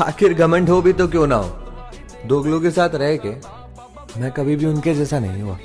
आखिर घमंड हो भी तो क्यों ना हो? दोगलों के साथ रह के मैं कभी भी उनके जैसा नहीं हुआ।